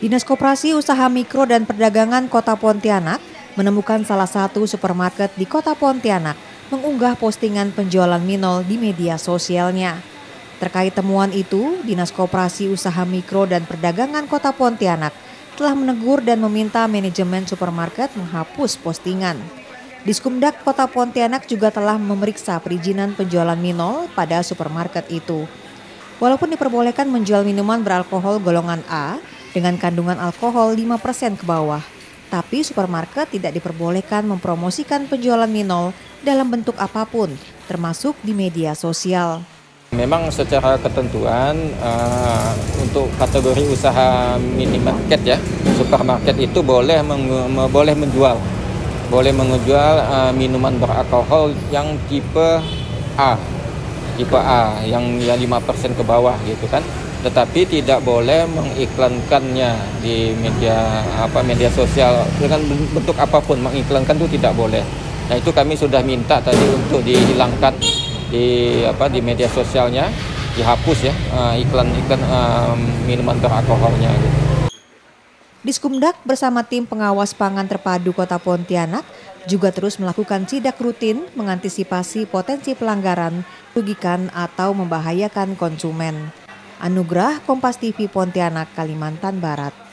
Dinas Koperasi Usaha Mikro dan Perdagangan Kota Pontianak menemukan salah satu supermarket di Kota Pontianak mengunggah postingan penjualan minol di media sosialnya. Terkait temuan itu, Dinas Koperasi Usaha Mikro dan Perdagangan Kota Pontianak telah menegur dan meminta manajemen supermarket menghapus postingan. Diskumdak Kota Pontianak juga telah memeriksa perizinan penjualan minol pada supermarket itu. Walaupun diperbolehkan menjual minuman beralkohol golongan A dengan kandungan alkohol 5% ke bawah, tapi supermarket tidak diperbolehkan mempromosikan penjualan minol dalam bentuk apa pun, termasuk di media sosial. Memang secara ketentuan uh, untuk kategori usaha minimarket ya, supermarket itu boleh boleh menjual. Boleh menjual uh, minuman beralkohol yang tipe A. Tipe A yang ya 5% ke bawah gitu kan tetapi tidak boleh mengiklankannya di media apa media sosial dengan bentuk apa pun mengiklankan itu tidak boleh nah itu kami sudah minta tadi untuk dihilangkan di apa di media sosialnya dihapus ya uh, iklan iklan uh, minuman beralkoholnya gitu. Diskumdak bersama tim pengawas pangan terpadu Kota Pontianak juga terus melakukan sidak rutin mengantisipasi potensi pelanggaran, rugikan atau membahayakan konsumen. Anugerah Kompas TV Pontianak, Kalimantan Barat.